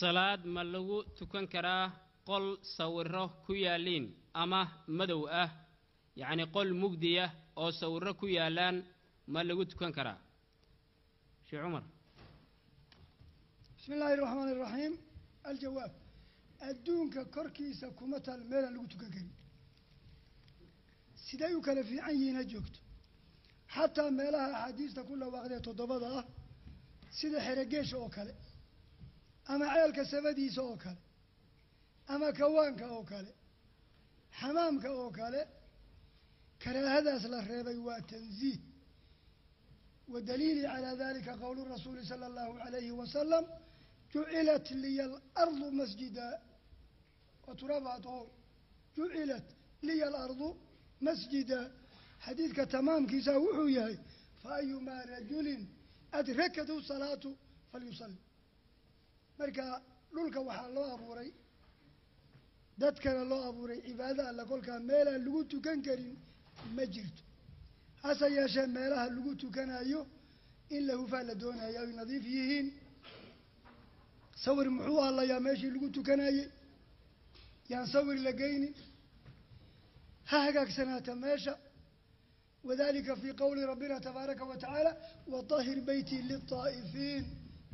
salaad ma lagu tukan karaa qol sawiro ku yaalliin ama madow ah yacni qol mugdiya oo sawiro ku yaallaan ma lagu tukan karaa? Sheekh cumar. Bismi illaahi araxmaani iraxiim aljawaab. Adduunka korkiisa kuma taal meelaan lagu tukan karin. Siday u kala fiican yihiin ha joogto. Xataa meelaha axaadiista ku dhawaaqdee toddobada ah sida xerogeesha oo kale ama ceelka sabadiisa oo kale ama kawaanka oo kale xamaamka oo kale karaahadaas la reebay waa tanziih. Wa daliili calaa dalika qowlu rasuuli sala allahu calayhi wasalam jucilat liya alardu masjida. Wa turaabha tahur jucilat liya alardu masjida. Xadiidka tamaamkiisa wuxuu yahay fa ayumaa rajulin adrakatu salaatu falyusalli marka dhulka waxaa loo abuuray dadkana loo abuuray cibaado alla kolkaa meelaan lagu tukan karin ma jirto. Hase yeeshee meelaha lagu tukanayo in la hufaa la doonaya ay nadiif yihiin. Sawir muxuu hadlayaa meeshii lagu tukanayey yaan sawir la geynin. Ha hagaagsanaata meesha. Wadalika fii qowli rabbina tabaaraka wa tacaala watahir beytii lilطaa'ifiin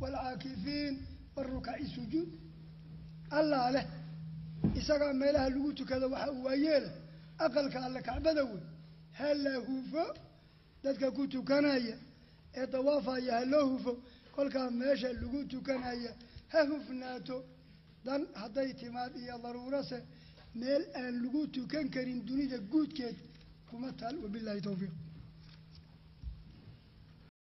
waalcaakifiin waarukaci sujuud allaa leh isagaa meelaha lagu tukado waxa uu waayeela aqalka alle kacbada wey ha la hufo dadka ku tukanaya ee dawaafaya ha loo hufo kolkaa meesha lagu tukanaya ha hufnaato dan hadday timaad iyo daruurase meel aan lagu tukan karin dunida guudkeed kuma taal wabillahi towfiiq